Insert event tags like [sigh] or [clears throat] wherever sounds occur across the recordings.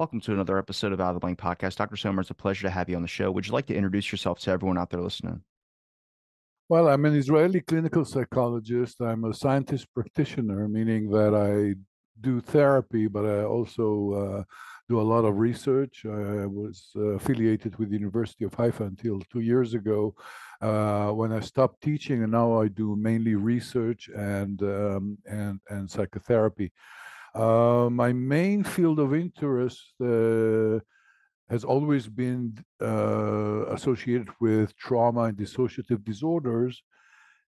Welcome to another episode of Out of the Blank Podcast. Dr. Somer, it's a pleasure to have you on the show. Would you like to introduce yourself to everyone out there listening? Well, I'm an Israeli clinical psychologist. I'm a scientist practitioner, meaning that I do therapy, but I also uh, do a lot of research. I was uh, affiliated with the University of Haifa until two years ago, uh, when I stopped teaching, and now I do mainly research and um, and and psychotherapy. Uh, my main field of interest uh, has always been uh, associated with trauma and dissociative disorders.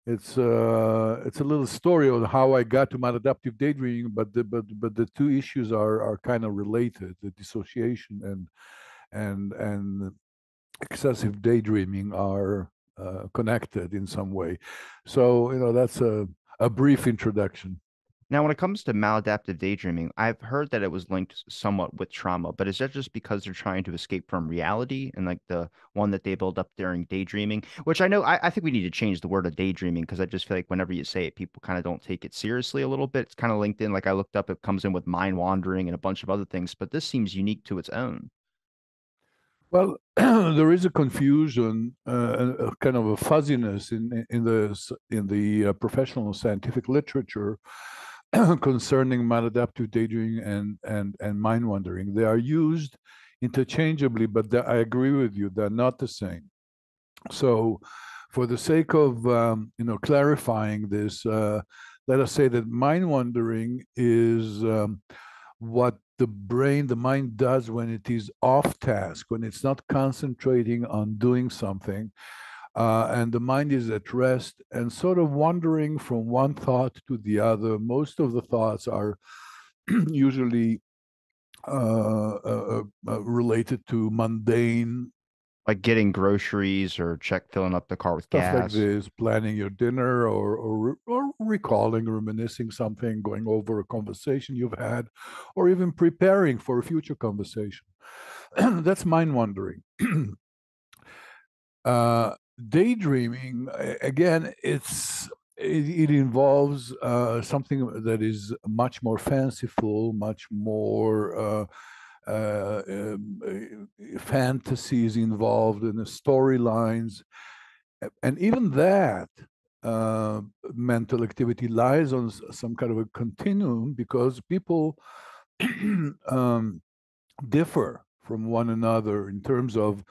It's uh, it's a little story on how I got to maladaptive daydreaming, but the, but but the two issues are are kind of related: the dissociation and and and excessive daydreaming are uh, connected in some way. So you know that's a a brief introduction. Now, when it comes to maladaptive daydreaming, I've heard that it was linked somewhat with trauma, but is that just because they're trying to escape from reality and like the one that they build up during daydreaming? Which I know I, I think we need to change the word of daydreaming because I just feel like whenever you say it, people kind of don't take it seriously a little bit. It's kind of linked in, like I looked up, it comes in with mind wandering and a bunch of other things, but this seems unique to its own. Well, [clears throat] there is a confusion, uh, a kind of a fuzziness in in the in the uh, professional scientific literature [clears throat] concerning maladaptive daydreaming and, and, and mind wandering. They are used interchangeably, but I agree with you, they're not the same. So for the sake of um, you know clarifying this, uh, let us say that mind wandering is um, what the brain, the mind does when it is off task, when it's not concentrating on doing something, uh, and the mind is at rest and sort of wandering from one thought to the other. Most of the thoughts are [clears throat] usually uh, uh, uh, related to mundane. Like getting groceries or check filling up the car with stuff gas. like this, planning your dinner or, or or recalling, reminiscing something, going over a conversation you've had, or even preparing for a future conversation. [clears throat] That's mind wandering. [clears throat] uh, daydreaming again it's it, it involves uh, something that is much more fanciful much more uh, uh, um, fantasies involved in the storylines and even that uh, mental activity lies on some kind of a continuum because people [clears throat] um, differ from one another in terms of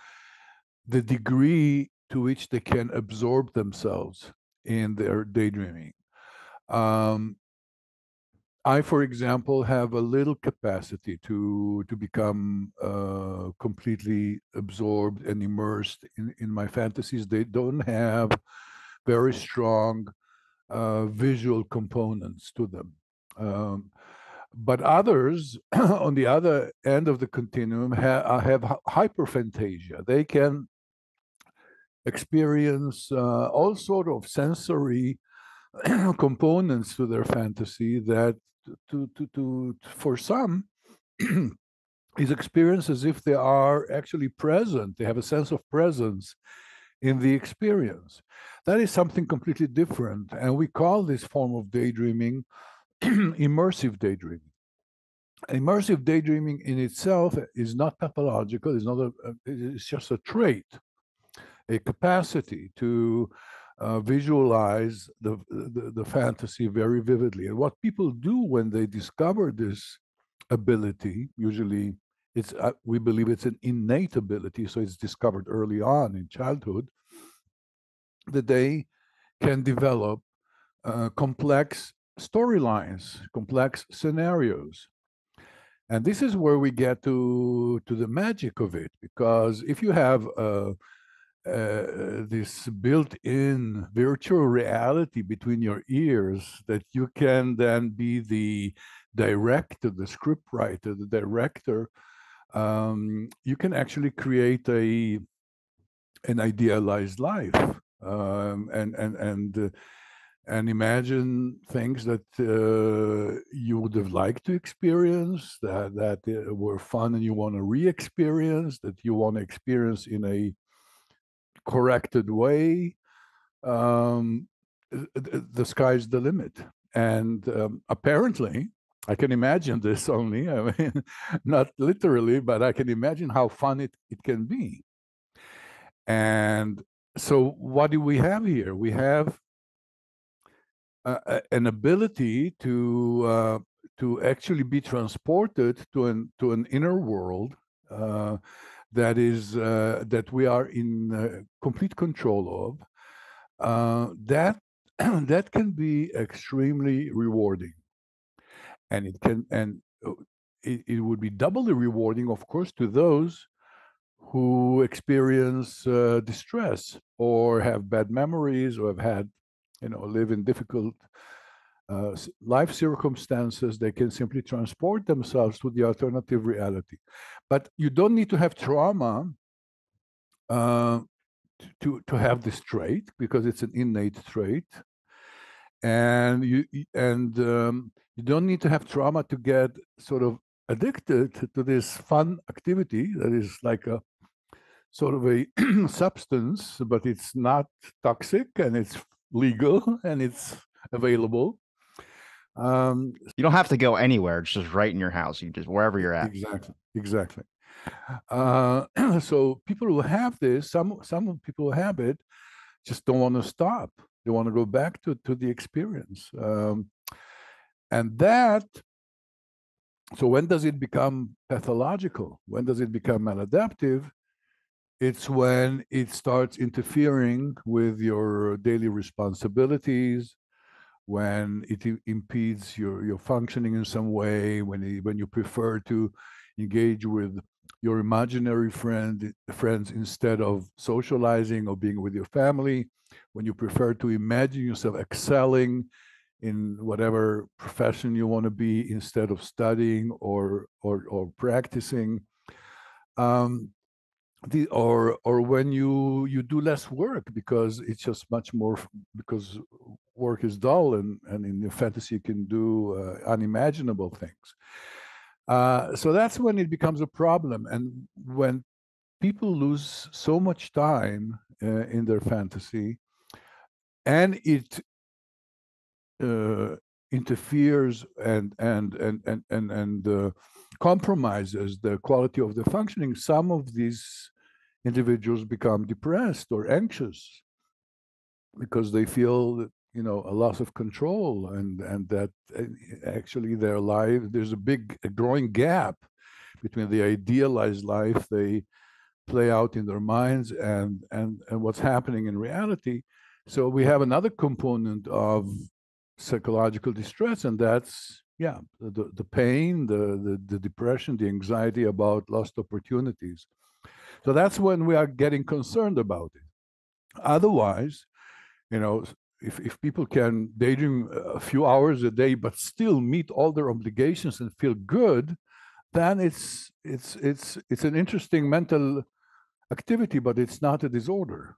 the degree to which they can absorb themselves in their daydreaming. Um, I, for example, have a little capacity to to become uh, completely absorbed and immersed in, in my fantasies. They don't have very strong uh, visual components to them. Um, but others, [clears throat] on the other end of the continuum, ha- have hyperphantasia. They can experience uh, all sort of sensory [clears throat] components to their fantasy that to, to, to for some [clears throat] is experienced as if they are actually present. They have a sense of presence in the experience. That is something completely different and we call this form of daydreaming [clears throat] immersive daydreaming. Immersive daydreaming in itself is not pathological it's not a it's just a trait a capacity to uh, visualize the, the, the fantasy very vividly. And what people do when they discover this ability, usually it's uh, we believe it's an innate ability, so it's discovered early on in childhood, that they can develop uh, complex storylines, complex scenarios. And this is where we get to to the magic of it, because if you have a uh, this built-in virtual reality between your ears that you can then be the director, the script writer, the director. Um, you can actually create a an idealized life um, and and and uh, and imagine things that uh, you would have liked to experience that that uh, were fun and you want to re-experience that you want to experience in a corrected way, um, the sky's the limit. And um, apparently, I can imagine [laughs] this only. I mean, not literally, but I can imagine how fun it, it can be. And so, what do we have here? We have uh, an ability to uh, to actually be transported to an to an inner world uh, that is uh, that we are in uh, complete control of. Uh, that [clears throat] that can be extremely rewarding, and it can and it, it would be doubly rewarding, of course, to those who experience uh, distress or have bad memories or have had, you know, live in difficult uh, life circumstances, they can simply transport themselves to the alternative reality. But you don't need to have trauma uh, to to have this trait because it's an innate trait, and you and um, you don't need to have trauma to get sort of addicted to this fun activity that is like a sort of a [clears throat] substance, but it's not toxic and it's legal [laughs] and it's available. Um, you don't have to go anywhere; it's just right in your house. You just wherever you're at. Exactly, exactly. Uh, [clears throat] so people who have this, some some people who have it, just don't want to stop. They want to go back to to the experience, um, and that so when does it become pathological? When does it become maladaptive? It's when it starts interfering with your daily responsibilities, when it impedes your, your functioning in some way, when, it, when you prefer to engage with your imaginary friend friends instead of socializing or being with your family, when you prefer to imagine yourself excelling in whatever profession you want to be instead of studying or or, or practicing. Um, the or or when you you do less work because it's just much more because work is dull and and in your fantasy you can do uh, unimaginable things. Uh, so that's when it becomes a problem. And when people lose so much time uh, in their fantasy and it uh, interferes and and and and and, and uh, compromises the quality of the functioning, some of these individuals become depressed or anxious because they feel you know a loss of control and and that uh, actually their life there's a big a growing gap between the idealized life they play out in their minds and and and what's happening in reality. So we have another component of psychological distress and that's yeah the, the pain the, the the depression the anxiety about lost opportunities. So that's when we are getting concerned about it. Otherwise you know if, if people can daydream a few hours a day but still meet all their obligations and feel good then it's it's it's it's an interesting mental activity but it's not a disorder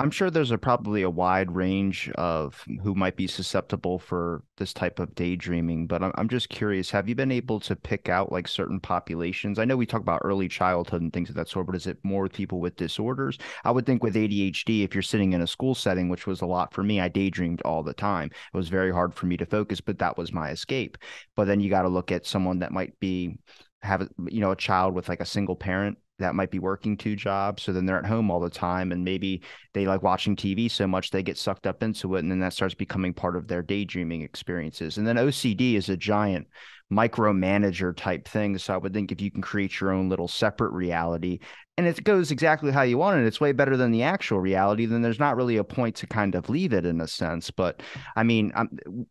I'm sure there's a probably a wide range of who might be susceptible for this type of daydreaming, but I'm, I'm just curious, have you been able to pick out like certain populations? I know we talk about early childhood and things of that sort, but is it more people with disorders? I would think with ADHD, if you're sitting in a school setting, which was a lot for me, I daydreamed all the time. It was very hard for me to focus, but that was my escape. But then you got to look at someone that might be have you know a child with like a single parent that might be working two jobs. So then they're at home all the time and maybe they like watching TV so much they get sucked up into it. And then that starts becoming part of their daydreaming experiences. And then OCD is a giant micromanager type thing. So I would think if you can create your own little separate reality and it goes exactly how you want it, it's way better than the actual reality, then there's not really a point to kind of leave it in a sense. But I mean, I'm,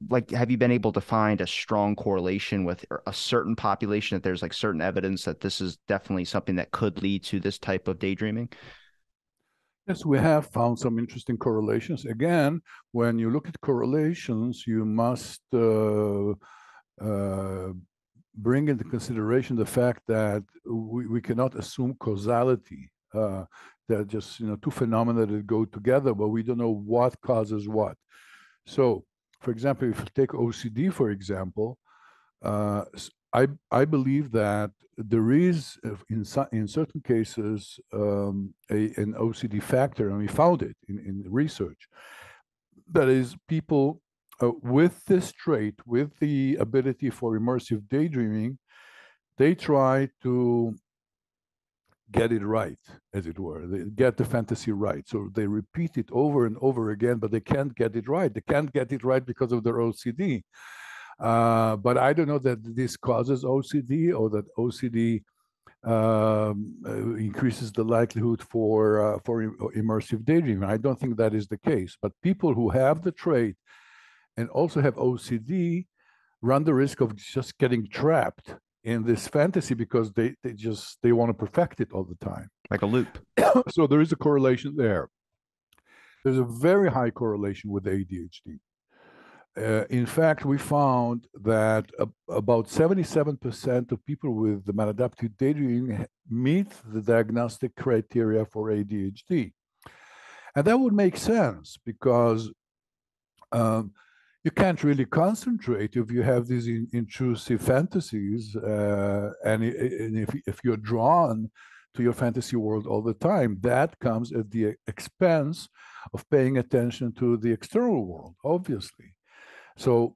like, have you been able to find a strong correlation with a certain population that there's like certain evidence that this is definitely something that could lead to this type of daydreaming? Yes, we have found some interesting correlations. Again, when you look at correlations, you must uh, uh, bring into consideration the fact that we, we cannot assume causality. Uh, that just you know two phenomena that go together, but we don't know what causes what. So, for example, if you take OCD, for example, uh, I I believe that there is in in certain cases um, a, an OCD factor, and we found it in, in research. That is, people uh, with this trait, with the ability for immersive daydreaming, they try to get it right, as it were. They get the fantasy right. So they repeat it over and over again, but they can't get it right. They can't get it right because of their OCD. Uh, but I don't know that this causes OCD or that OCD um, uh, increases the likelihood for uh, for immersive daydreaming. I don't think that is the case. But people who have the trait and also have OCD run the risk of just getting trapped in this fantasy because they, they just they want to perfect it all the time. Like a loop. [coughs] So there is a correlation there. There's a very high correlation with adhd uh, in fact we found that uh, about 77% of people with the maladaptive daydreaming meet the diagnostic criteria for adhd and that would make sense because um, you can't really concentrate if you have these in, intrusive fantasies uh, and, and if, if you're drawn to your fantasy world all the time that comes at the expense of paying attention to the external world obviously. So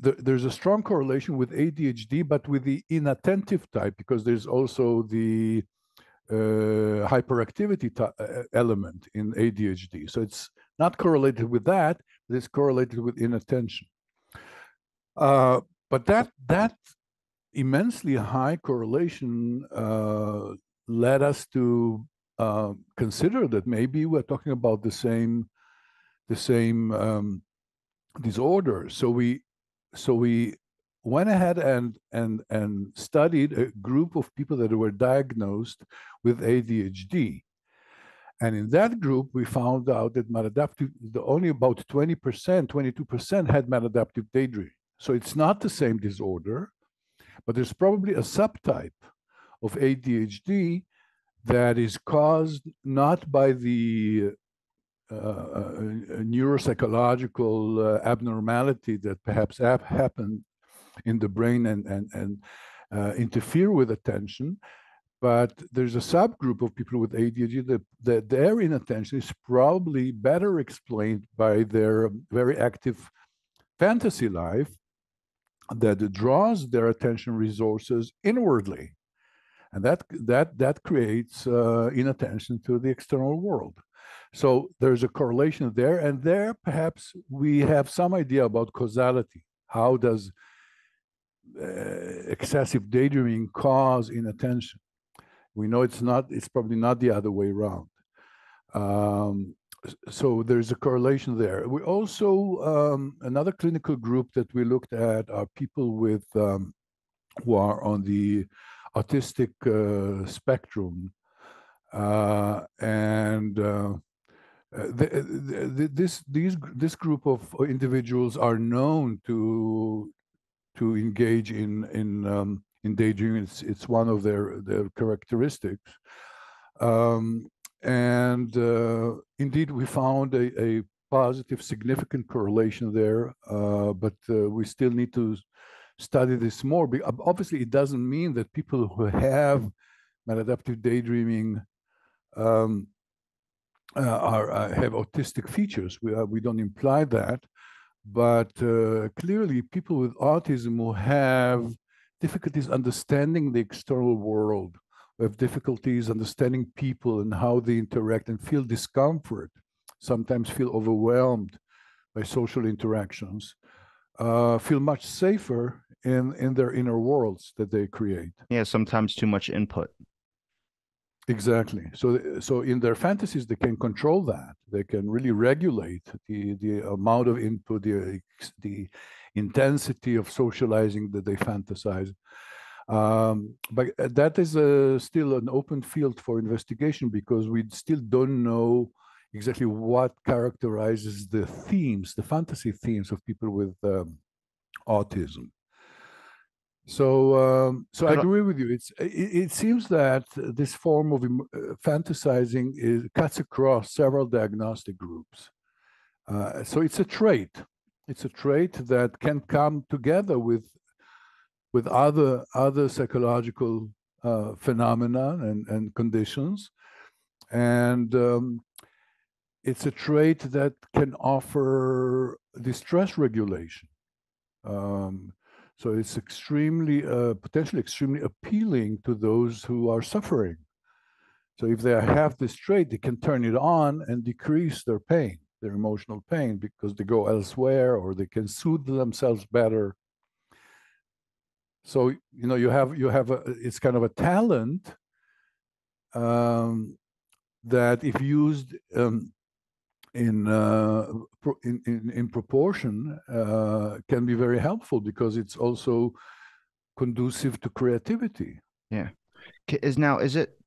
the, there's a strong correlation with adhd but with the inattentive type because there's also the uh, hyperactivity uh, element in adhd so it's not correlated with that this correlated with inattention. Uh, but that that immensely high correlation uh, led us to uh, consider that maybe we're talking about the same the same um, disorder. So we so we went ahead and and and studied a group of people that were diagnosed with ADHD and in that group, we found out that maladaptive, only about 20%, 22% had maladaptive daydream. So it's not the same disorder, but there's probably a subtype of ADHD that is caused not by the uh, uh, neuropsychological uh, abnormality that perhaps happened in the brain and, and, and uh, interfere with attention, but there's a subgroup of people with ADHD that, that their inattention is probably better explained by their very active fantasy life that draws their attention resources inwardly. And that that that creates uh, inattention to the external world. So there's a correlation there and there perhaps we have some idea about causality. How does uh, excessive daydreaming cause inattention we know it's not, it's probably not the other way around. Um, so there's a correlation there. We also, um, another clinical group that we looked at are people with, um, who are on the autistic uh, spectrum. Uh, and uh, the, the, this these this group of individuals are known to to engage in in um, in daydreaming. It's it's one of their their characteristics. Um, and uh, indeed, we found a, a, positive, significant correlation there, uh, but uh, we still need to study this more. Obviously, it doesn't mean that people who have maladaptive daydreaming um, uh, are uh, have autistic features. We uh, we don't imply that, but clearly, people with autism who have difficulties understanding the external world. We have difficulties understanding people and how they interact and feel discomfort, sometimes feel overwhelmed by social interactions, uh, feel much safer in, in their inner worlds that they create. Yeah, sometimes too much input. Exactly. So, so in their fantasies, they can control that. They can really regulate the the amount of input, the the intensity of socializing that they fantasize. Um, but uh, that is uh, still an open field for investigation because we still don't know exactly what characterizes the themes, the fantasy themes of people with um, autism. So, um, so I, I agree with you. It's it, it, seems that this form of uh, fantasizing is, cuts across several diagnostic groups. Uh, so it's a trait. It's a trait that can come together with with other other psychological uh, phenomena and, and conditions. And um, it's a trait that can offer distress regulation. Um, so it's extremely, uh, potentially extremely appealing to those who are suffering. So if they have this trait, they can turn it on and decrease their pain, their emotional pain, because they go elsewhere or they can soothe themselves better. So you know you have you have a it's kind of a talent um, that if used um, in, uh, in, in, in proportion uh, can be very helpful because it's also conducive to creativity. Yeah. Is now is it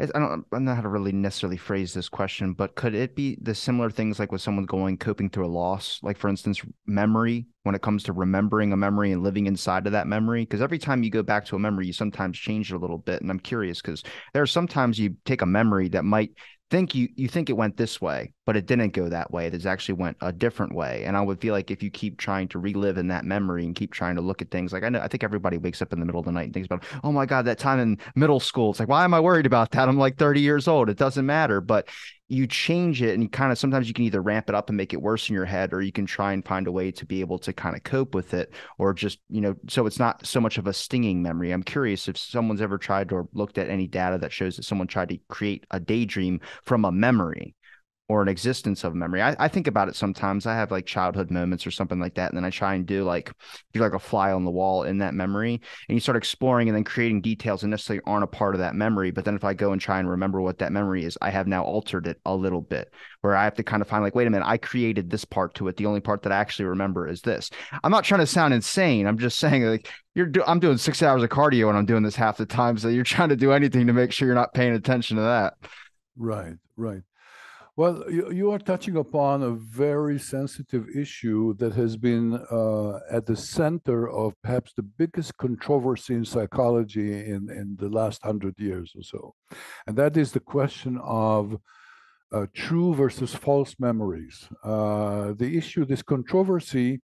I don't, I don't know how to really necessarily phrase this question, but could it be the similar things like with someone going coping through a loss, like for instance, memory when it comes to remembering a memory and living inside of that memory? Because every time you go back to a memory, you sometimes change it a little bit. And I'm curious because there are sometimes you take a memory that might think you you think it went this way, but it didn't go that way. It actually went a different way. And I would feel like if you keep trying to relive in that memory and keep trying to look at things, like I know I think everybody wakes up in the middle of the night and thinks about, oh my God, that time in middle school. It's like, why am I worried about that? I'm like 30 years old. It doesn't matter. But you change it and you kind of sometimes you can either ramp it up and make it worse in your head or you can try and find a way to be able to kind of cope with it or just you know so it's not so much of a stinging memory. I'm curious if someone's ever tried or looked at any data that shows that someone tried to create a daydream from a memory or an existence of memory. I, I think about it sometimes. I have like childhood moments or something like that. And then I try and do like do like a fly on the wall in that memory. And you start exploring and then creating details that necessarily aren't a part of that memory. But then if I go and try and remember what that memory is, I have now altered it a little bit where I have to kind of find like, wait a minute, I created this part to it. The only part that I actually remember is this. I'm not trying to sound insane. I'm just saying like you're do- I'm doing six hours of cardio and I'm doing this half the time. So you're trying to do anything to make sure you're not paying attention to that. Right, right. Well, you, you are touching upon a very sensitive issue that has been uh, at the center of perhaps the biggest controversy in psychology in, in the last hundred years or so. And that is the question of uh, true versus false memories. Uh, the issue, this controversy,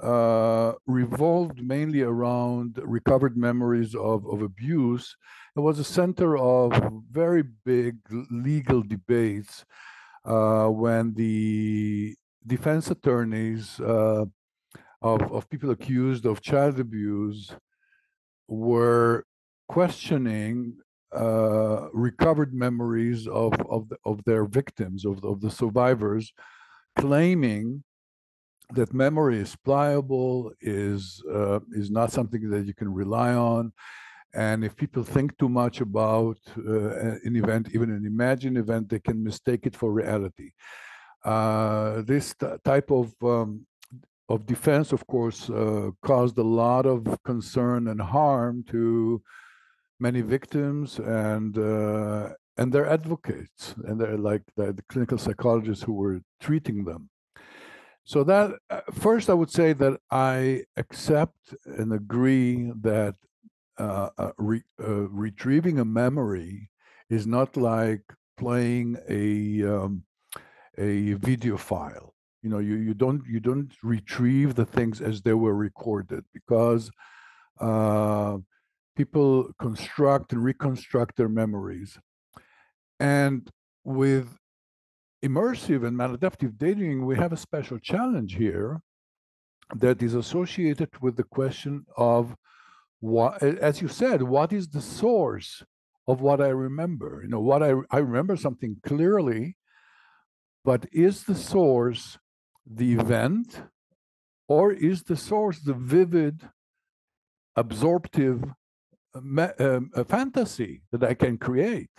uh, revolved mainly around recovered memories of, of abuse. It was a center of very big legal debates uh, when the defense attorneys uh, of, of people accused of child abuse were questioning uh, recovered memories of, of, of their victims, of, of the survivors, claiming that memory is pliable, is, uh, is not something that you can rely on, and if people think too much about uh, an event, even an imagined event, they can mistake it for reality. Uh, this type of um, of defense, of course, uh, caused a lot of concern and harm to many victims and uh, and their advocates, and they're like the, the, clinical psychologists who were treating them. So that uh, first, I would say that I accept and agree that uh, uh, re, uh, retrieving a memory is not like playing a um, a video file. You know, you, you don't you don't retrieve the things as they were recorded because uh, people construct and reconstruct their memories. And with immersive and maladaptive dating, we have a special challenge here that is associated with the question of what as you said what is the source of what i remember? You know what i i remember something clearly but is the source the event or is the source the vivid absorptive um, fantasy that i can create?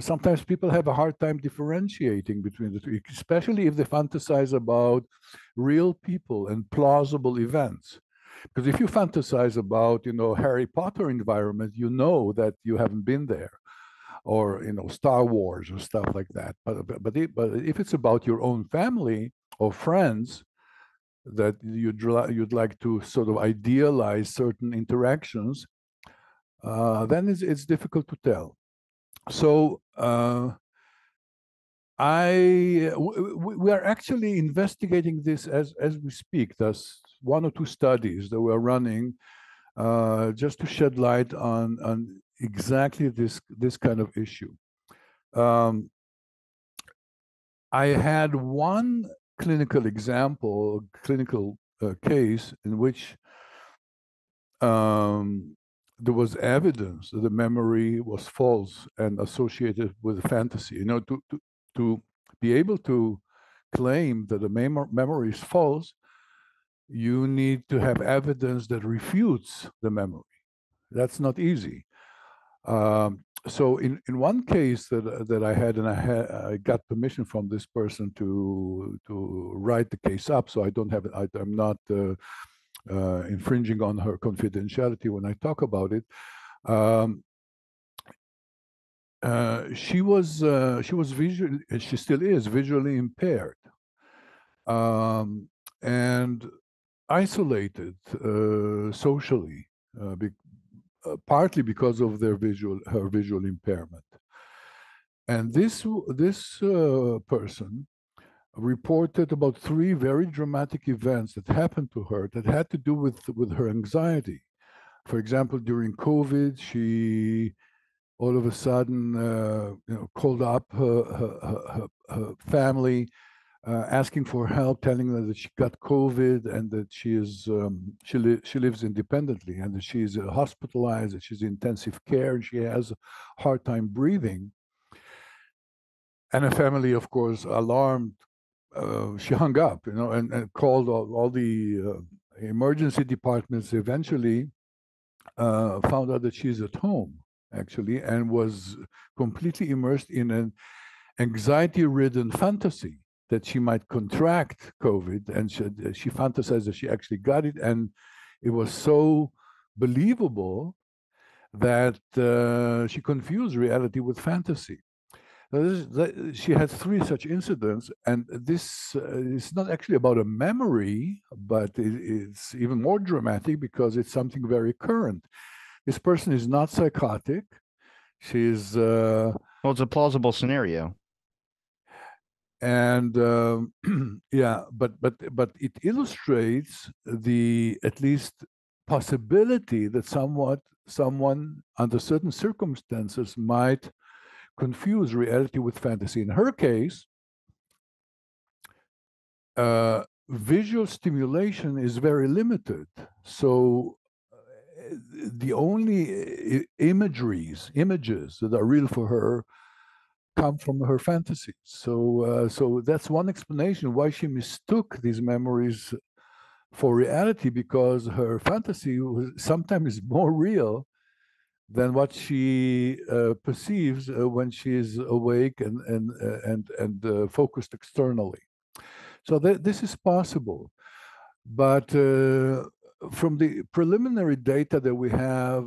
Sometimes people have a hard time differentiating between the two especially if they fantasize about real people and plausible events because if you fantasize about, you know, Harry Potter environment, you know that you haven't been there, or you know, Star Wars or stuff like that. But but but, it, but if it's about your own family or friends that you'd you'd like to sort of idealize certain interactions, uh, then it's it's difficult to tell. So. Uh, I we are actually investigating this as as we speak. There's one or two studies that we're running uh, just to shed light on on exactly this this kind of issue. Um, I had one clinical example, clinical uh, case in which um, there was evidence that the memory was false and associated with fantasy. You know, to to, to be able to claim that the mem- memory is false, you need to have evidence that refutes the memory. That's not easy. Um, so in, in one case that that I had, and I I got permission from this person to to write the case up, so I don't have I, am not uh, uh, infringing on her confidentiality when I talk about it. Um, uh, she was uh, she was visually she still is visually impaired um, and isolated uh, socially uh, be, uh, partly because of their visual her visual impairment. And this this person reported about three very dramatic events that happened to her that had to do with with her anxiety. For example during covid she all of a sudden uh, you know called up her, her, her, her family uh, asking for help, telling her that she got COVID and that she is um, she li- she lives independently and that she's uh, hospitalized, that she's in intensive care, and she has a hard time breathing. And her family, of course, alarmed. Uh, she hung up, you know, and, and called all, all the uh, emergency departments. Eventually, uh, found out that she's at home actually, and was completely immersed in an anxiety-ridden fantasy that she might contract COVID, and she, she fantasized that she actually got it, and it was so believable that uh, she confused reality with fantasy. That, she had three such incidents, and this uh, is not actually about a memory, but it, it's even more dramatic because it's something very current. This person is not psychotic. She's uh, well, it's a plausible scenario and um, [clears throat] yeah but but but it illustrates the at least possibility that somewhat someone under certain circumstances might confuse reality with fantasy. In her case uh, visual stimulation is very limited. So uh, the only imageries images that are real for her come from her fantasies. So, uh, so that's one explanation why she mistook these memories for reality because her fantasy was sometimes more real than what she uh, perceives uh, when she is awake and and uh, and and uh, focused externally. So th this is possible, but uh, from the preliminary data that we have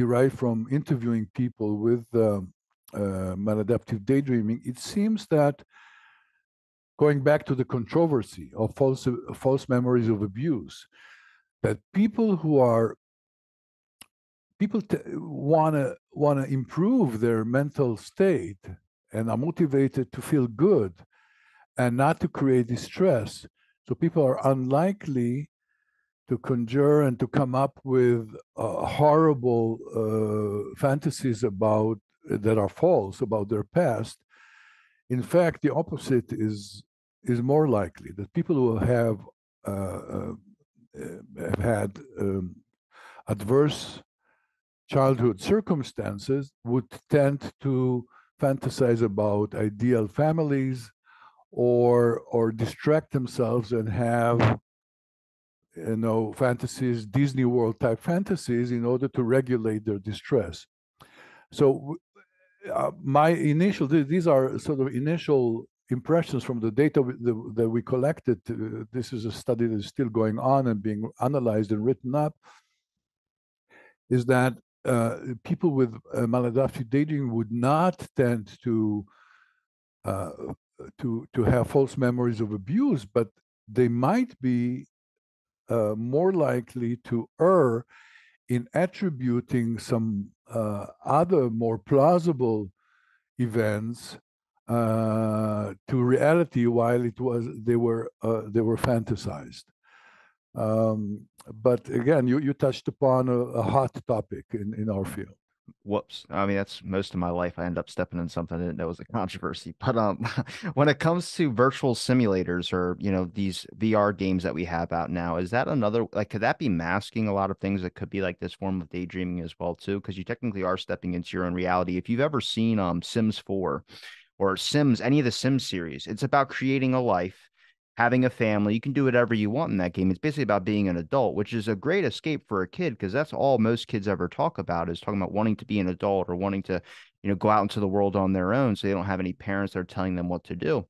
derived from interviewing people with um, uh, maladaptive daydreaming, it seems that going back to the controversy of false false memories of abuse, that people who are people want to want to improve their mental state and are motivated to feel good and not to create distress. So people are unlikely to conjure and to come up with uh, horrible uh, fantasies about that are false about their past, in fact, the opposite is is more likely that people who have uh, uh, have had um, adverse childhood circumstances would tend to fantasize about ideal families or or distract themselves and have you know fantasies disney world type fantasies in order to regulate their distress. So uh, my initial these are sort of initial impressions from the data that we collected. Uh, this is a study that is still going on and being analyzed and written up. Is that uh, people with uh, maladaptive daydreaming would not tend to to to have false memories of abuse, but they might be more likely to err in attributing some uh, other more plausible events uh, to reality while it was they were uh, they were fantasized. Um, but again, you, you touched upon a, a hot topic in, in our field. Whoops. I mean, that's most of my life. I end up stepping in something I didn't know was a controversy. [laughs] But um, [laughs] when it comes to virtual simulators or, you know, these VR games that we have out now, is that another, like, could that be masking a lot of things that could be like this form of daydreaming as well, too? Because you technically are stepping into your own reality. If you've ever seen um Sims 4 or Sims, any of the Sims series, it's about creating a life having a family. You can do whatever you want in that game. It's basically about being an adult, which is a great escape for a kid because that's all most kids ever talk about is talking about wanting to be an adult or wanting to, you know, go out into the world on their own so they don't have any parents that are telling them what to do.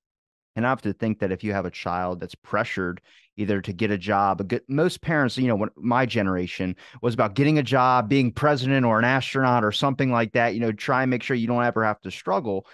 And I have to think that if you have a child that's pressured either to get a job, a good, most parents, you know, when my generation was about getting a job, being president or an astronaut or something like that, you know, try and make sure you don't ever have to struggle.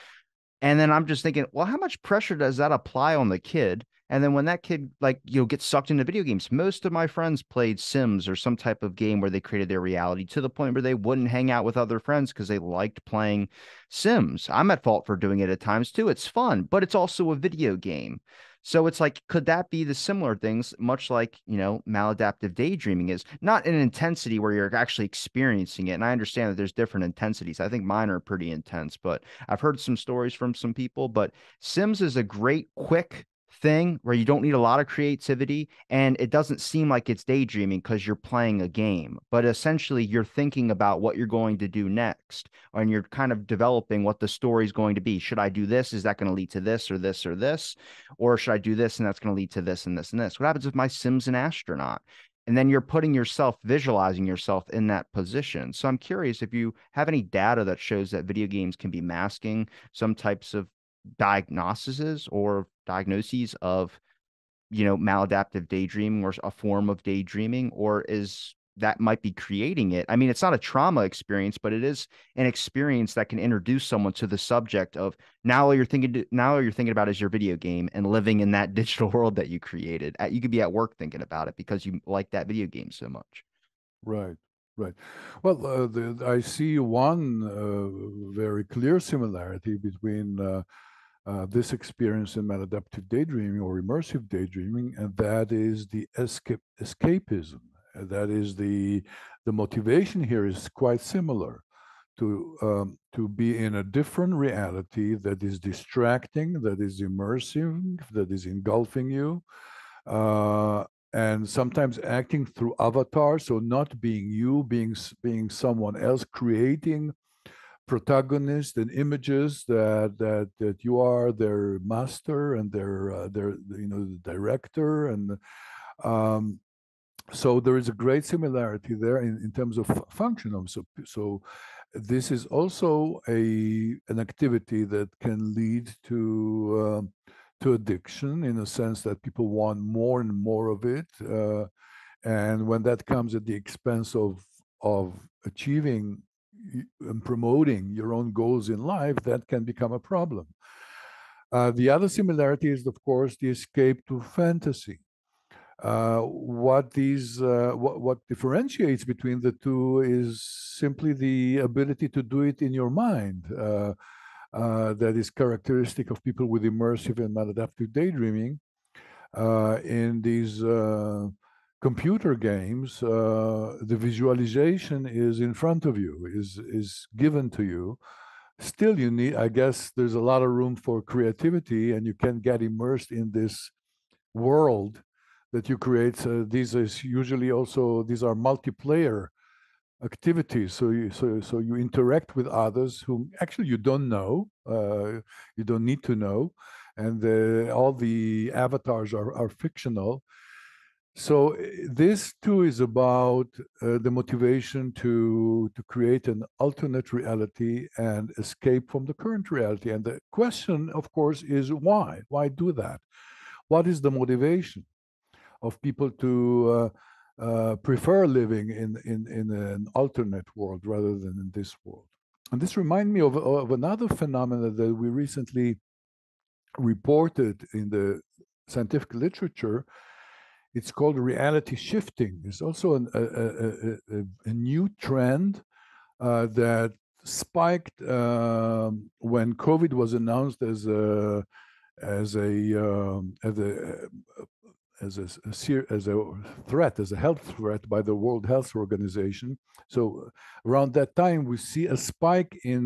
And then I'm just thinking, well, how much pressure does that apply on the kid? And then when that kid like you know gets sucked into video games, most of my friends played Sims or some type of game where they created their reality to the point where they wouldn't hang out with other friends because they liked playing Sims. I'm at fault for doing it at times too. It's fun, but it's also a video game. So it's like, could that be the similar things, much like, you know, maladaptive daydreaming is not an intensity where you're actually experiencing it. And I understand that there's different intensities. I think mine are pretty intense, but I've heard some stories from some people. But Sims is a great, quick thing where you don't need a lot of creativity and it doesn't seem like it's daydreaming because you're playing a game but essentially you're thinking about what you're going to do next and you're kind of developing what the story is going to be. Should i do this? Is that going to lead to this or this or this? Or should i do this and that's going to lead to this and this and this? What happens if my sim's an astronaut? And then you're putting yourself visualizing yourself in that position. So i'm curious if you have any data that shows that video games can be masking some types of diagnoses or diagnoses of you know maladaptive daydreaming or a form of daydreaming or is that might be creating it? I mean it's not a trauma experience but it is an experience that can introduce someone to the subject of now all you're thinking now all you're thinking about is your video game and living in that [laughs] digital world that you created. You could be at work thinking about it because you like that video game so much. Right right. Well uh, the, i see one uh, very clear similarity between uh, uh, this experience in maladaptive daydreaming or immersive daydreaming, and that is the escape escapism. And that is the the motivation here is quite similar to um, to be in a different reality that is distracting, that is immersive, that is engulfing you, uh, and sometimes acting through avatars. So not being you, being being someone else, creating protagonist and images that that that you are their master and their uh, their you know the director and um, so there is a great similarity there in, in terms of function of so so this is also a an activity that can lead to uh, to addiction in a sense that people want more and more of it uh, and when that comes at the expense of of achieving and promoting your own goals in life, that can become a problem. Uh, the other similarity is, of course, the escape to fantasy. Uh, what these uh, what, what differentiates between the two is simply the ability to do it in your mind. Uh, uh, that is characteristic of people with immersive and maladaptive daydreaming. Uh, in these computer games, uh, the visualization is in front of you, is is given to you. Still, you need, I guess, there's a lot of room for creativity, and you can get immersed in this world that you create. So these is usually also these are multiplayer activities. So you so so you interact with others whom actually you don't know, uh, you don't need to know, and the, all the avatars are are fictional so eh, this too is about uh, the motivation to to create an alternate reality and escape from the current reality. And the question, of course, is why? Why do that? What is the motivation of people to uh, uh, prefer living in, in in an alternate world rather than in this world? And this reminds me of, of another phenomenon that we recently reported in the scientific literature it's called reality shifting. It's also an, a, a, a, a, new trend uh, that spiked uh, when COVID was announced as a as a um, as a as a, as a threat, as a health threat by the World Health Organization. So around that time, we see a spike in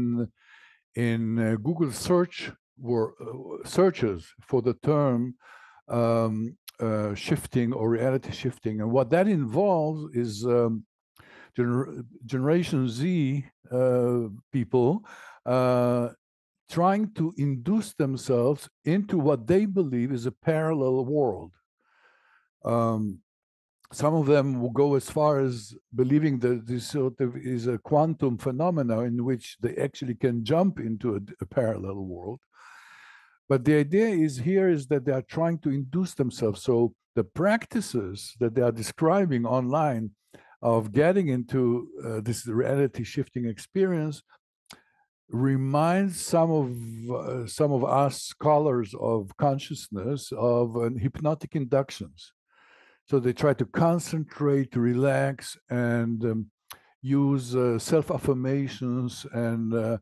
in uh, Google search were uh, searches for the term um, uh, shifting or reality shifting, and what that involves is um, gener Generation Z uh, people uh, trying to induce themselves into what they believe is a parallel world. Um, some of them will go as far as believing that this sort of is a quantum phenomena in which they actually can jump into a, a parallel world. But the idea is here is that they are trying to induce themselves. So the practices that they are describing online of getting into uh, this reality shifting experience reminds some of uh, some of us scholars of consciousness of uh, hypnotic inductions so they try to concentrate, relax, and um, use uh, self-affirmations and uh,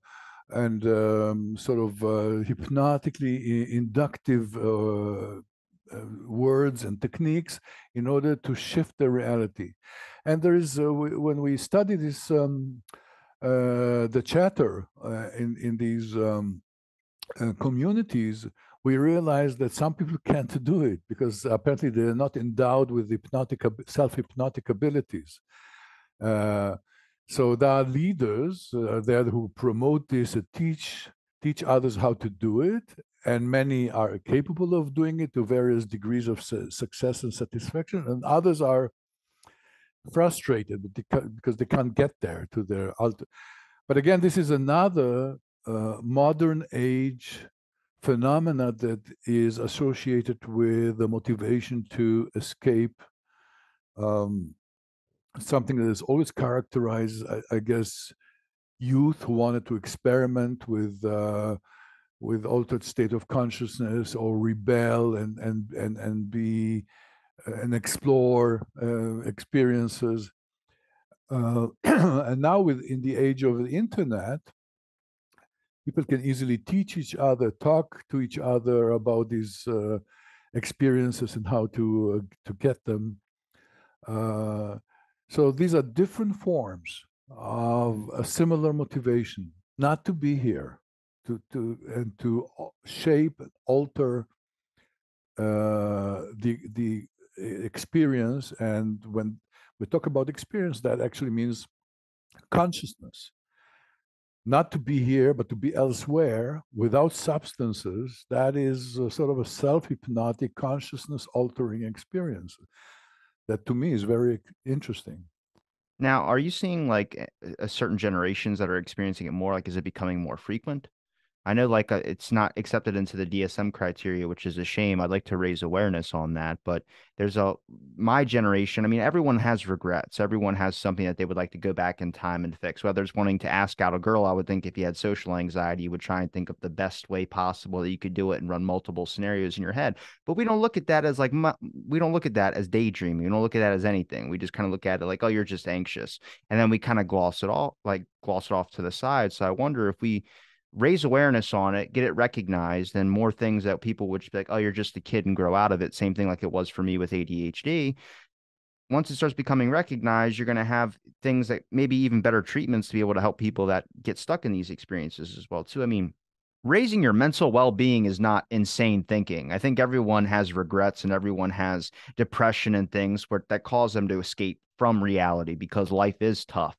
and um, sort of uh, hypnotically inductive uh, uh, words and techniques in order to shift the reality. And there is uh, when we study this um, the chatter in in these um, communities we realize that some people can't do it because apparently they're not endowed with hypnotic self-hypnotic abilities. Uh, so there are leaders uh, there who promote this and teach teach others how to do it, and many are capable of doing it to various degrees of su success and satisfaction, and others are frustrated because they can't get there to their. But again, this is another uh, modern age phenomena that is associated with the motivation to escape um, something that has always characterized, I, I, guess, youth who wanted to experiment with uh, with altered state of consciousness or rebel and and and and be uh, and explore uh, experiences. Uh, [clears throat] and now, with in the age of the internet, people can easily teach each other, talk to each other about these uh, experiences and how to uh, to get them. Uh, so these are different forms of a similar motivation, not to be here, to to and to shape, alter uh, the the experience. And when we talk about experience, that actually means consciousness not to be here, but to be elsewhere without substances, that is sort of a self hypnotic, consciousness altering experience. That to me is very interesting. Now, are you seeing like a certain generations that are experiencing it more? Like, is it becoming more frequent? I know like uh, it's not accepted into the DSM criteria, which is a shame. I'd like to raise awareness on that, but there's a my generation. I mean, everyone has regrets. Everyone has something that they would like to go back in time and fix. Whether it's wanting to ask out a girl, I would think if you had social anxiety, you would try and think of the best way possible that you could do it and run multiple scenarios in your head. But we don't look at that as like we don't look at that as daydreaming. We don't look at that as anything. We just kind of look at it like, oh, you're just anxious, and then we kind of gloss it all like gloss it off to the side. So I wonder if we raise awareness on it, get it recognized, and more things that people would be like, oh, you're just a kid and grow out of it. Same thing like it was for me with ADHD. Once it starts becoming recognized, you're going to have things that maybe even better treatments to be able to help people that get stuck in these experiences as well, too. I mean, raising your mental well-being is not insane thinking. I think everyone has regrets and everyone has depression and things where that cause them to escape from reality because life is tough.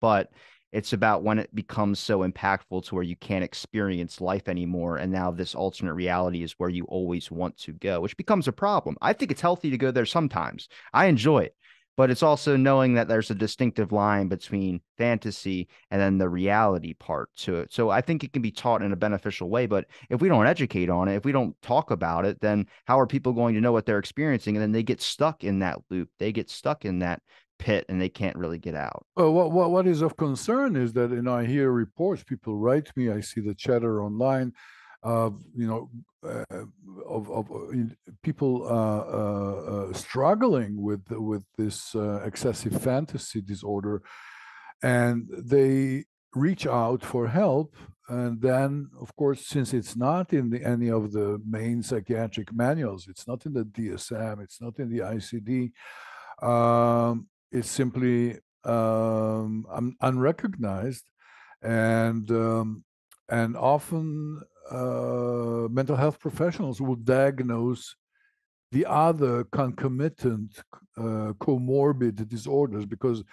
But it's about when it becomes so impactful to where you can't experience life anymore. And now this alternate reality is where you always want to go, which becomes a problem. I think it's healthy to go there sometimes. I enjoy it. But it's also knowing that there's a distinctive line between fantasy and then the reality part to it. So I think it can be taught in a beneficial way. But if we don't educate on it, if we don't talk about it, then how are people going to know what they're experiencing? And then they get stuck in that loop. They get stuck in that pit and they can't really get out. Well, what, what, what is of concern is that, you know, I hear reports, people write me, I see the chatter online of, you know, uh, of, of uh, people uh, uh, uh, struggling with, with this uh, excessive fantasy disorder. And they reach out for help and then of course since it's not in the, any of the main psychiatric manuals it's not in the dsm it's not in the icd um, it's simply um, un- unrecognized and um, and often uh, mental health professionals will diagnose the other concomitant uh, comorbid disorders because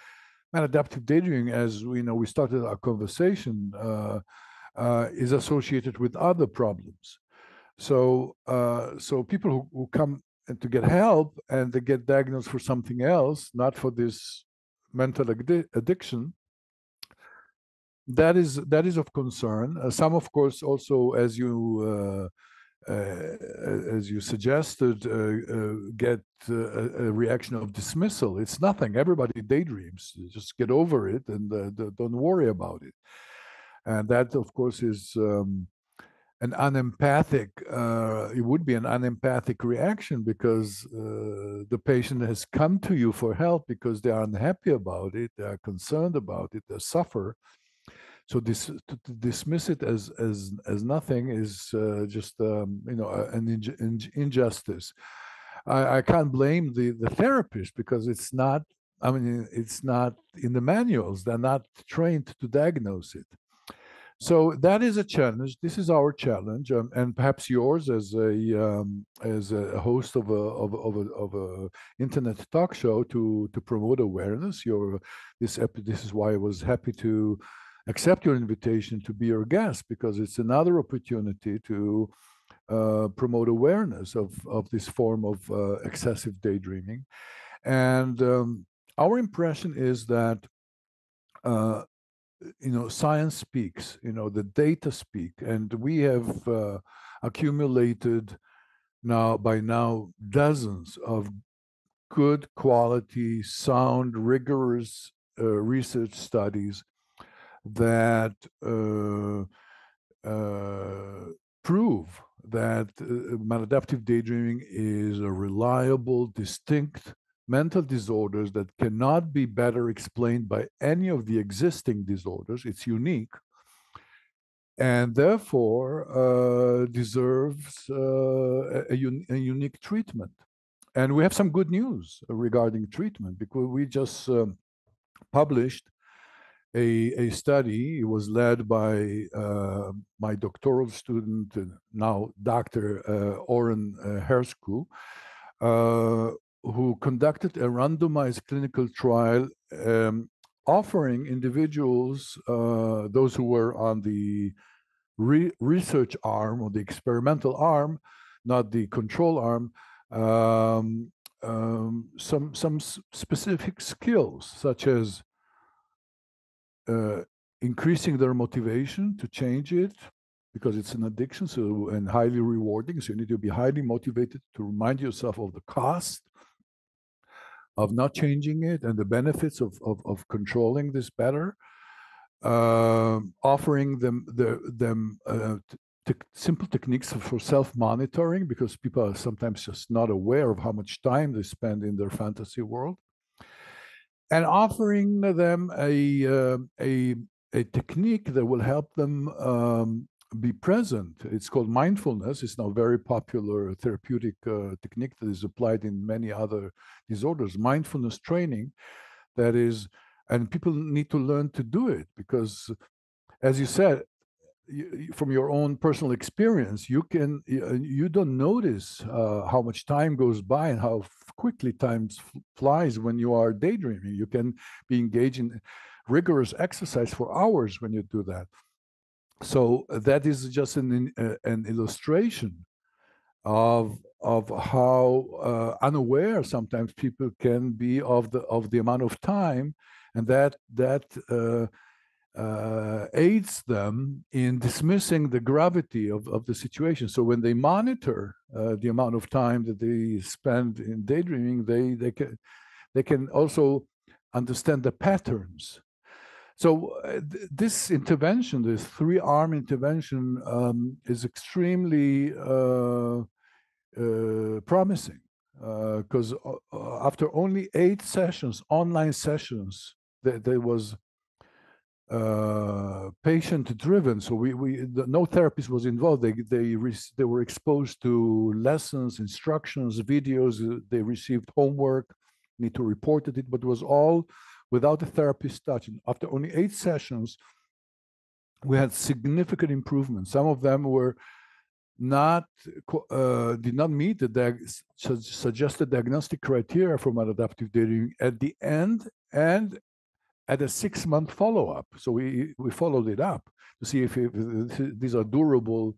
maladaptive daydreaming, as we know, we started our conversation, uh, uh, is associated with other problems. So, uh, so people who, who come to get help and they get diagnosed for something else, not for this mental addi- addiction, that is that is of concern. Uh, some, of course, also as you uh, uh, as you suggested, uh, uh, get a, a, reaction of dismissal. It's nothing. Everybody daydreams. Just get over it and don't worry about it. And that, of course, is um, an unempathic. it would be an unempathic reaction because the patient has come to you for help because they are unhappy about it, they are concerned about it, they suffer so this to, to, dismiss it as as as nothing is uh, just um, you know an in, in, injustice. I, I can't blame the the therapist because it's not. I mean, it's not in the manuals. They're not trained to diagnose it. So that is a challenge. This is our challenge, um, and perhaps yours as a um, as a host of a of, of a of a internet talk show to to promote awareness. Your this this is why I was happy to accept your invitation to be your guest because it's another opportunity to uh, promote awareness of, of this form of uh, excessive daydreaming. And um, our impression is that, uh, you know, science speaks, you know, the data speak, and we have uh, accumulated now by now dozens of good quality, sound, rigorous uh, research studies that uh, uh, prove that uh, maladaptive daydreaming is a reliable, distinct mental disorders that cannot be better explained by any of the existing disorders. It's unique and therefore uh, deserves uh, a, un- a, unique treatment. And we have some good news regarding treatment because we just um, published a, a study. It was led by uh, my doctoral student, now Dr. Uh, Oren uh, Herscu, uh, who conducted a randomized clinical trial um, offering individuals, uh, those who were on the re research arm or the experimental arm, not the control arm, um, um, some some specific skills such as uh, increasing their motivation to change it because it's an addiction so and highly rewarding so you need to be highly motivated to remind yourself of the cost of not changing it and the benefits of of, of controlling this better uh, offering them the, them uh, simple techniques for self-monitoring because people are sometimes just not aware of how much time they spend in their fantasy world. And offering them a uh, a a technique that will help them um, be present. It's called mindfulness. It's now very popular therapeutic uh, technique that is applied in many other disorders. Mindfulness training, that is, and people need to learn to do it because, as you said, from your own personal experience, you can uh, you don't notice uh, how much time goes by and how quickly time flies when you are daydreaming. You can be engaged in rigorous exercise for hours when you do that. So that is just an uh, an illustration of of how uh, unaware sometimes people can be of the of the amount of time, and that that uh, uh, aids them in dismissing the gravity of, of the situation. So when they monitor uh, the amount of time that they spend in daydreaming, they they can they can also understand the patterns. So uh, th- this intervention, this three-arm intervention, um, is extremely uh, uh, promising because uh, after only eight sessions, online sessions, there, there was uh, patient driven. So we, we the, no therapist was involved. They they they were exposed to lessons, instructions, videos. Uh, they received homework, need to report it, but it was all without a therapist touch. And after only eight sessions, we had significant improvements. Some of them were not uh, did not meet the diag suggested diagnostic criteria for maladaptive dating at the end and at a six month follow up. So we we followed it up to see if, if these are durable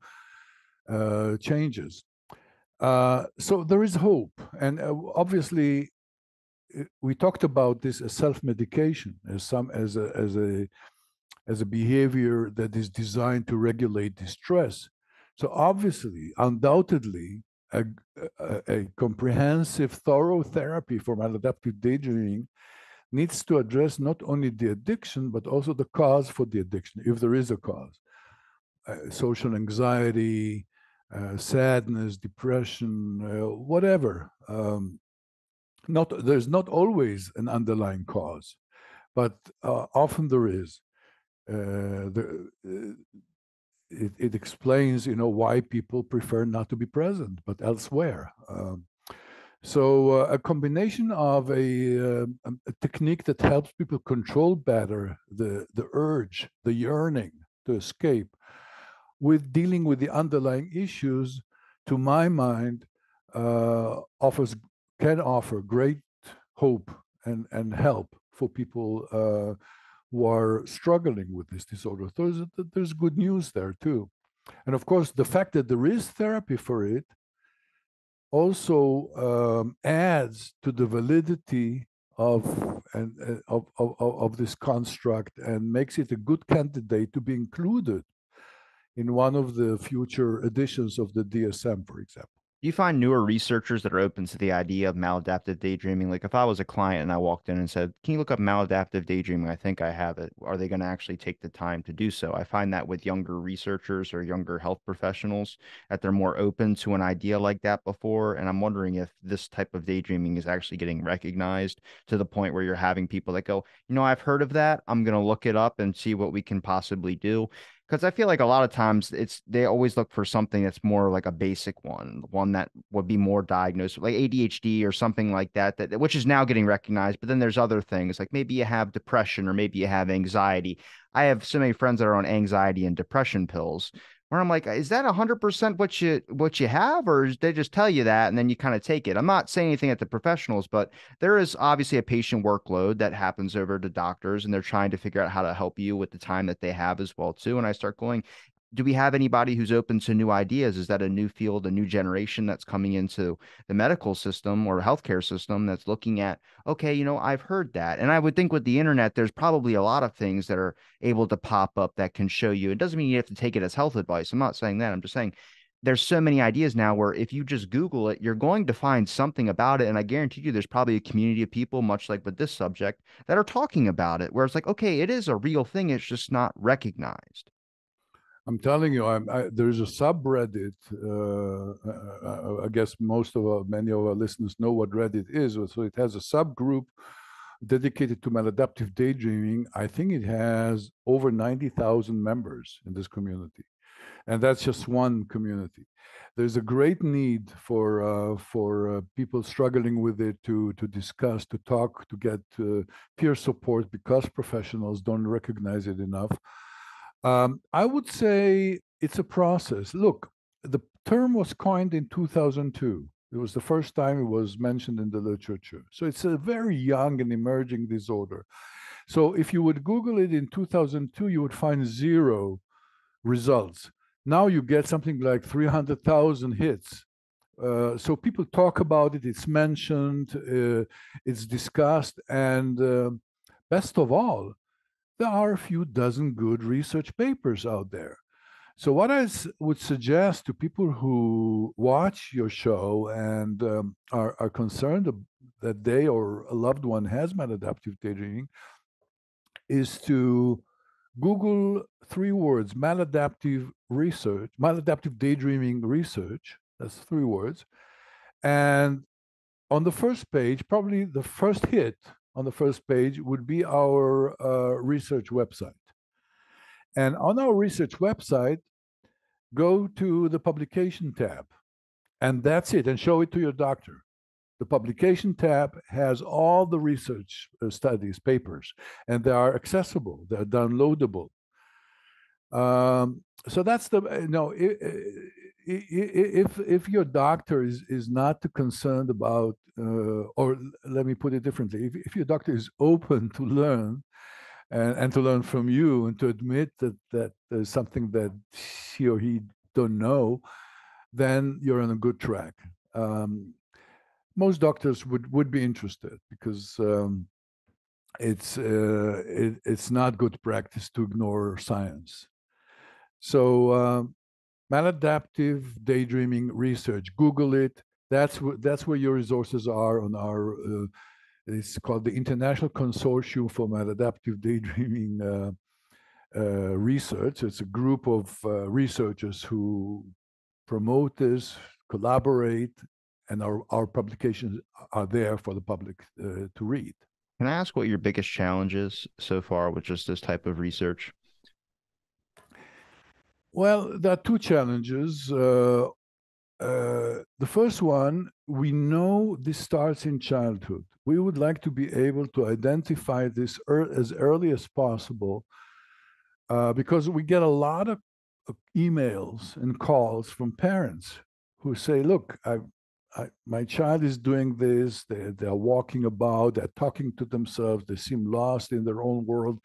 uh, changes. Uh, so there is hope, and uh, obviously we talked about this as self medication as some as a as a as a behavior that is designed to regulate distress. So obviously, undoubtedly, a, a, a, comprehensive, thorough therapy for maladaptive daydreaming needs to address not only the addiction, but also the cause for the addiction, if there is a cause. Uh, social anxiety, uh, sadness, depression, uh, whatever. Um, not there's not always an underlying cause, but uh, often there is. Uh, the, uh, it, it, explains, you know, why people prefer not to be present, but elsewhere. Um, so uh, a combination of a, uh, a, technique that helps people control better the, the urge, the yearning to escape, with dealing with the underlying issues, to my mind, uh, offers can offer great hope and, and help for people uh, who are struggling with this disorder. There's, there's good news there too. And of course, the fact that there is therapy for it also um, adds to the validity of, and, uh, of, of, of this construct and makes it a good candidate to be included in one of the future editions of the DSM, for example you find newer researchers that are open to the idea of maladaptive daydreaming? Like if I was a client and I walked in and said, "Can you look up maladaptive daydreaming?" I think I have it. Are they going to actually take the time to do so? I find that with younger researchers or younger health professionals that they're more open to an idea like that before. And I'm wondering if this type of daydreaming is actually getting recognized to the point where you're having people that go, "You know, I've heard of that. I'm going to look it up and see what we can possibly do." Because I feel like a lot of times it's they always look for something that's more like a basic one, one that would be more diagnosed like ADHD or something like that, that which is now getting recognized. But then there's other things like maybe you have depression or maybe you have anxiety. I have so many friends that are on anxiety and depression pills where I'm like, is that hundred percent what you what you have, or they just tell you that and then you kind of take it? I'm not saying anything at the professionals, but there is obviously a patient workload that happens over to doctors, and they're trying to figure out how to help you with the time that they have as well too. And I start going, do we have anybody who's open to new ideas? Is that a new field, a new generation that's coming into the medical system or healthcare system that's looking at, okay, you know, I've heard that. And I would think with the internet, there's probably a lot of things that are able to pop up that can show you. It doesn't mean you have to take it as health advice. I'm not saying that. I'm just saying there's so many ideas now where if you just Google it, you're going to find something about it. And I guarantee you, there's probably a community of people, much like with this subject, that are talking about it, where it's like, okay, it is a real thing. It's just not recognized. I'm telling you, I'm, I, there's a subreddit. Uh, I, uh, uh, I, guess most of our, many of our listeners know what Reddit is. So it has a subgroup dedicated to maladaptive daydreaming. I think it has over 90,000 members in this community, and that's just one community. There's a great need for uh, for uh, people struggling with it to to discuss, to talk, to get uh, peer support because professionals don't recognize it enough. Um, I would say it's a process. Look, the term was coined in 2002. It was the first time it was mentioned in the literature. So it's a very young and emerging disorder. So if you would Google it in 2002, you would find zero results. Now you get something like 300,000 hits. Uh, so people talk about it, it's mentioned, uh, it's discussed, and uh, best of all, there are a few dozen good research papers out there. So, what I would suggest to people who watch your show and um, are, are concerned that they or a loved one has maladaptive daydreaming is to Google three words maladaptive research, maladaptive daydreaming research. That's three words. And on the first page, probably the first hit on the first page would be our uh, research website. And on our research website, go to the publication tab, and that's it, and show it to your doctor. The publication tab has all the research uh, studies, papers, and they are accessible, they're downloadable. Um, so that's the you know if if your doctor is is not too concerned about uh, or let me put it differently if, if your doctor is open to learn and, and to learn from you and to admit that that there's something that she or he don't know then you're on a good track. Um, most doctors would would be interested because um, it's uh, it, it's not good practice to ignore science. So uh, maladaptive daydreaming research. Google it. That's wh- that's where your resources are on our. Uh, it's called the International Consortium for Maladaptive [laughs] Daydreaming uh, uh, Research. It's a group of uh, researchers who promote this, collaborate, and our our publications are there for the public uh, to read. Can I ask what your biggest challenge is so far with just this type of research? Well, there are two challenges. Uh, uh, the first one, we know this starts in childhood. We would like to be able to identify this er- as early as possible uh, because we get a lot of, emails and calls from parents who say, Look, I, I, my child is doing this, they, they're walking about, they're talking to themselves, they seem lost in their own world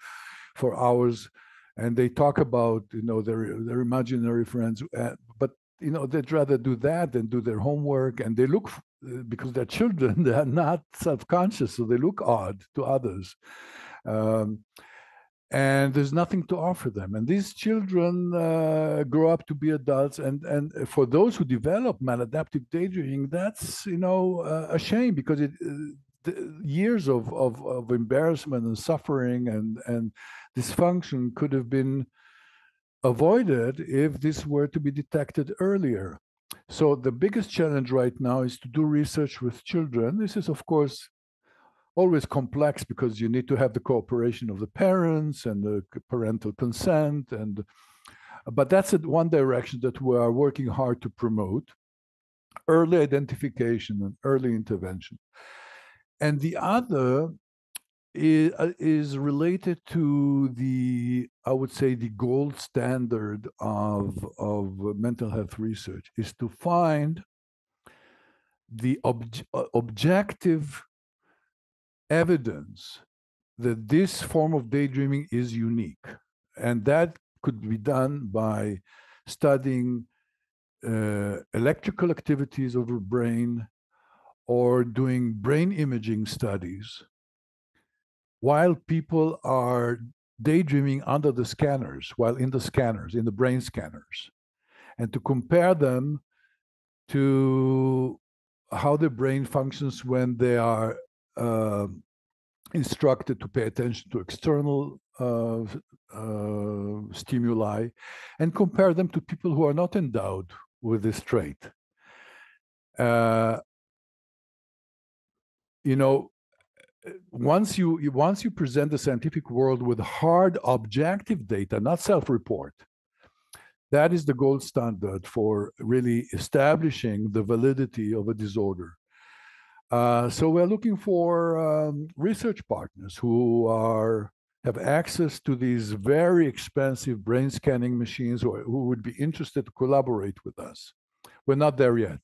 for hours and they talk about you know their their imaginary friends uh, but you know they'd rather do that than do their homework and they look uh, because they're children [laughs] they are not self-conscious so they look odd to others um, and there's nothing to offer them and these children uh, grow up to be adults and and for those who develop maladaptive daydreaming that's you know uh, a shame because it uh, years of, of of embarrassment and suffering and and dysfunction could have been avoided if this were to be detected earlier. So the biggest challenge right now is to do research with children. This is, of course, always complex because you need to have the cooperation of the parents and the parental consent and but that's one direction that we are working hard to promote early identification and early intervention and the other is, uh, is related to the i would say the gold standard of of mental health research is to find the ob- uh, objective evidence that this form of daydreaming is unique and that could be done by studying uh, electrical activities of the brain or doing brain imaging studies while people are daydreaming under the scanners, while in the scanners, in the brain scanners, and to compare them to how the brain functions when they are uh, instructed to pay attention to external uh, uh, stimuli and compare them to people who are not endowed with this trait. You know, once you once you present the scientific world with hard objective data not self-report that is the gold standard for really establishing the validity of a disorder. Uh, so we're looking for um, research partners who are have access to these very expensive brain scanning machines or who would be interested to collaborate with us. We're not there yet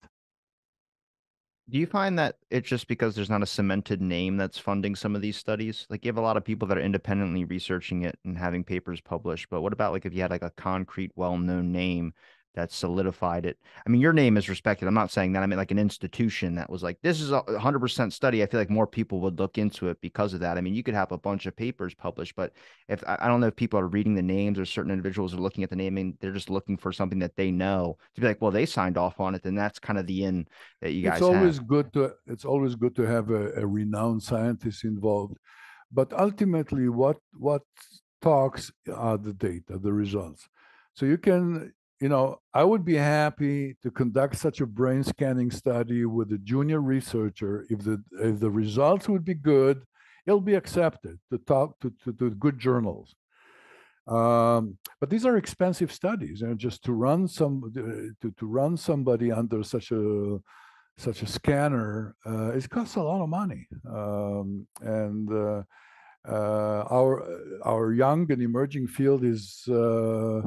do you find that it's just because there's not a cemented name that's funding some of these studies? Like you have a lot of people that are independently researching it and having papers published, but what about like if you had like a concrete, well-known name that solidified it. I mean, your name is respected. I'm not saying that. I mean, like an institution that was like, this is a 100% study. I feel like more people would look into it because of that. I mean, you could have a bunch of papers published, but if I don't know if people are reading the names or certain individuals are looking at the name and they're just looking for something that they know to be like, well, they signed off on it, then that's kind of the in that you guys. It's always have. good to it's always good to have a, a renowned scientist involved, but ultimately, what what talks are the data, the results. So you can you know, I would be happy to conduct such a brain scanning study with a junior researcher. If the if the results would be good, it'll be accepted to talk to, to, to good journals. Um, but these are expensive studies, and just to run some uh, to, to run somebody under such a such a scanner, uh, it costs a lot of money. Um, and uh, uh, our our young and emerging field is uh,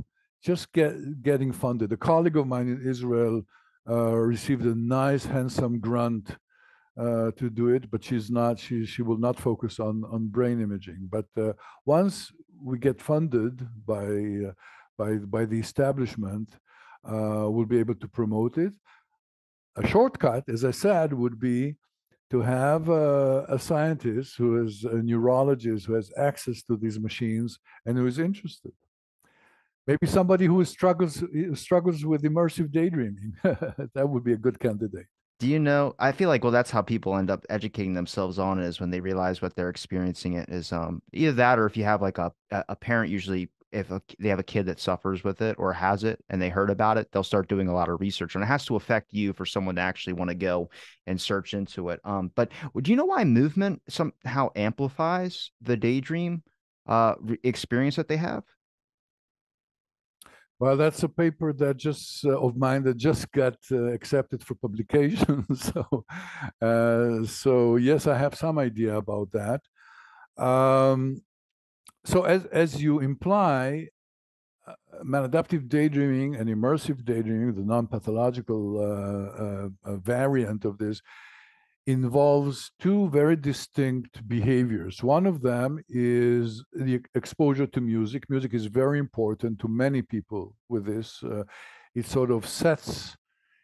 just get, getting funded. A colleague of mine in Israel uh, received a nice, handsome grant uh, to do it, but she's not. She she will not focus on on brain imaging. But uh, once we get funded by uh, by by the establishment, uh, we'll be able to promote it. A shortcut, as I said, would be to have a, a scientist who is a neurologist who has access to these machines and who is interested. Maybe somebody who struggles struggles with immersive daydreaming. [laughs] that would be a good candidate. Do you know? I feel like well, that's how people end up educating themselves on it is when they realize what they're experiencing. It is um either that or if you have like a a parent usually if a, they have a kid that suffers with it or has it and they heard about it, they'll start doing a lot of research, and it has to affect you for someone to actually want to go and search into it. Um, but do you know why movement somehow amplifies the daydream uh experience that they have? Well, that's a paper that just uh, of mine that just got uh, accepted for publication. [laughs] so, uh, so yes, I have some idea about that. Um, so, as as you imply, uh, maladaptive daydreaming and immersive daydreaming, the non-pathological uh, uh, variant of this, involves two very distinct behaviors. One of them is the exposure to music. Music is very important to many people with this. Uh, it sort of sets,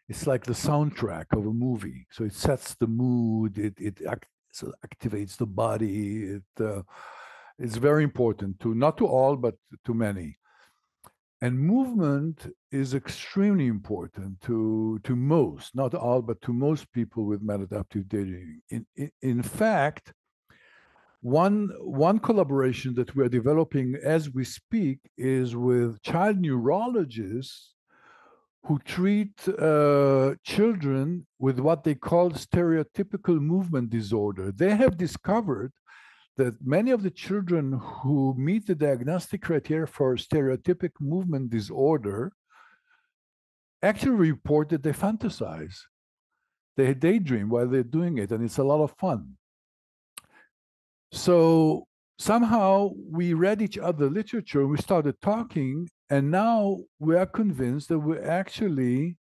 it's like the soundtrack of a movie. So it sets the mood, it, it act, so activates the body. It, uh, it's very important to, not to all, but to many. And movement is extremely important to, to most, not all, but to most people with maladaptive daydreaming. In, in, in fact, one, one collaboration that we're developing as we speak is with child neurologists who treat uh, children with what they call stereotypical movement disorder. They have discovered that many of the children who meet the diagnostic criteria for stereotypic movement disorder actually report that they fantasize. They daydream while they're doing it, and it's a lot of fun. So somehow we read each other literature, we started talking, and now we are convinced that we're actually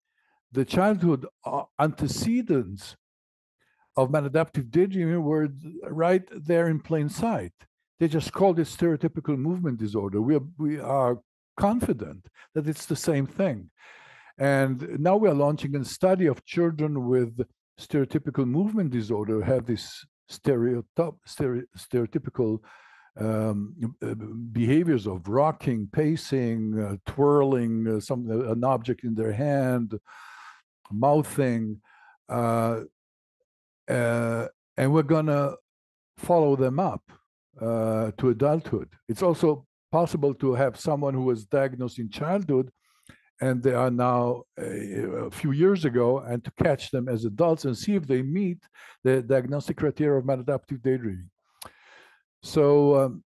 the childhood uh, antecedents of maladaptive daydreaming were right there in plain sight. They just called it stereotypical movement disorder. We are, we are confident that it's the same thing. And now we are launching a study of children with stereotypical movement disorder who have this stereotyp, stere, stereotypical um, uh, behaviors of rocking, pacing, uh, twirling uh, some an object in their hand, mouthing, uh, uh, and we're going to follow them up uh, to adulthood. It's also possible to have someone who was diagnosed in childhood and they are now a, a, few years ago and to catch them as adults and see if they meet the diagnostic criteria of maladaptive daydreaming. So um,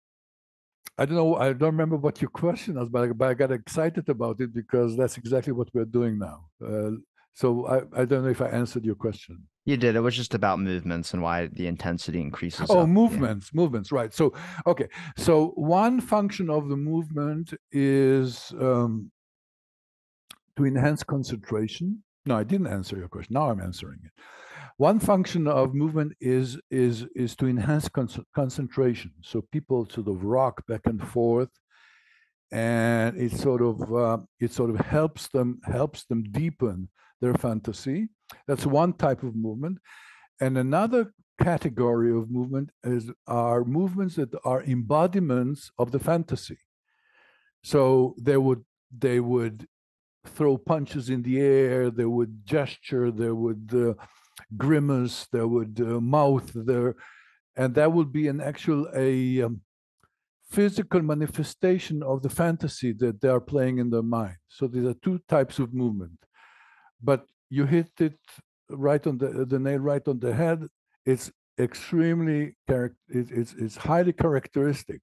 I don't know, I don't remember what your question was, but I, but I got excited about it because that's exactly what we're doing now. Uh, so I, I don't know if I answered your question. You did. It was just about movements and why the intensity increases. Oh, up. movements, yeah. movements, right. So, okay. So, one function of the movement is um, to enhance concentration. No, I didn't answer your question. Now I'm answering it. One function of movement is is is to enhance con concentration. So people sort of rock back and forth, and it sort of uh, it sort of helps them helps them deepen their fantasy. That's one type of movement. And another category of movement is are movements that are embodiments of the fantasy. So they would they would throw punches in the air, they would gesture, they would uh, grimace, they would uh, mouth there, and that would be an actual a um, physical manifestation of the fantasy that they are playing in their mind. So these are two types of movement but you hit it right on the the nail right on the head. It's extremely it's it's highly characteristic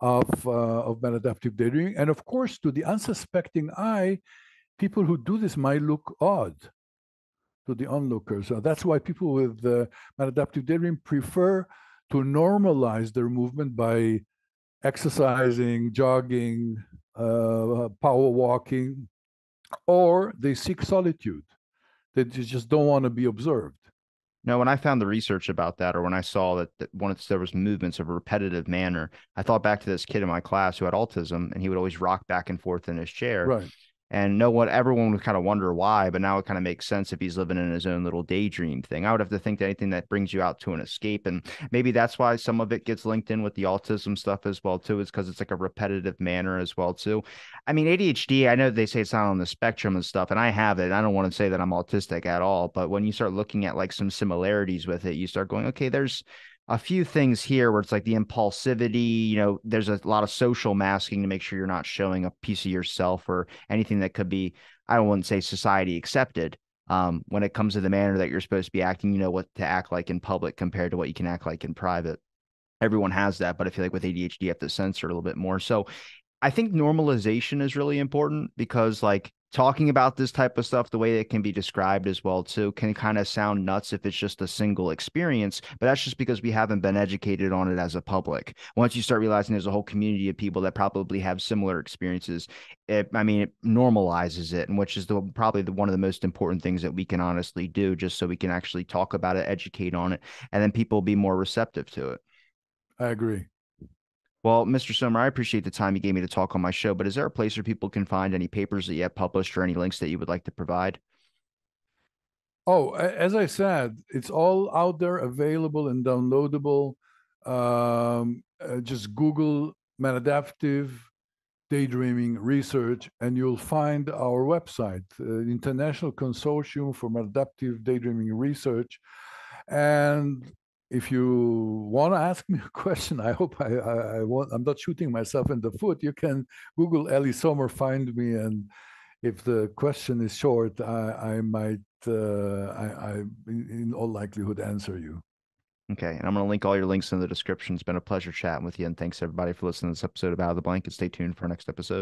of uh, of maladaptive daydreaming. And of course, to the unsuspecting eye, people who do this might look odd to the onlookers. So that's why people with uh, maladaptive daydream prefer to normalize their movement by exercising, jogging, uh, power walking, or they seek solitude. They just don't want to be observed. Now, when I found the research about that, or when I saw that, that one of there was movements of a repetitive manner, I thought back to this kid in my class who had autism, and he would always rock back and forth in his chair. Right and no one everyone would kind of wonder why but now it kind of makes sense if he's living in his own little daydream thing. I would have to think that anything that brings you out to an escape and maybe that's why some of it gets linked in with the autism stuff as well too is because it's like a repetitive manner as well too. I mean adhd i know they say it's not on the spectrum and stuff and i have it i don't want to say that i'm autistic at all but when you start looking at like some similarities with it you start going okay there's a few things here where it's like the impulsivity, you know, there's a lot of social masking to make sure you're not showing a piece of yourself or anything that could be, I to say society accepted. Um, when it comes to the manner that you're supposed to be acting, you know what to act like in public compared to what you can act like in private. Everyone has that, but I feel like with ADHD, you have to censor a little bit more. So I think normalization is really important because like talking about this type of stuff the way it can be described as well too can kind of sound nuts if it's just a single experience but that's just because we haven't been educated on it as a public. Once you start realizing there's a whole community of people that probably have similar experiences it i mean it normalizes it and which is the probably the one of the most important things that we can honestly do just so we can actually talk about it educate on it and then people be more receptive to it. I agree well, Mr. Somer, I appreciate the time you gave me to talk on my show, but is there a place where people can find any papers that you have published or any links that you would like to provide? Oh, as I said, it's all out there, available and downloadable. Um, uh, just Google maladaptive daydreaming research, and you'll find our website, uh, International Consortium for Maladaptive Daydreaming Research. And if you want to ask [laughs] me a question, I hope I, I, I won't, I'm not shooting myself in the foot. You can Google Eli Somer, find me, and if the question is short, I, I might, uh, I, I, in all likelihood, answer you. Okay, and I'm going to link all your links in the description. It's been a pleasure chatting with you, and thanks everybody for listening to this episode of Out of the Blanket. Stay tuned for our next episode.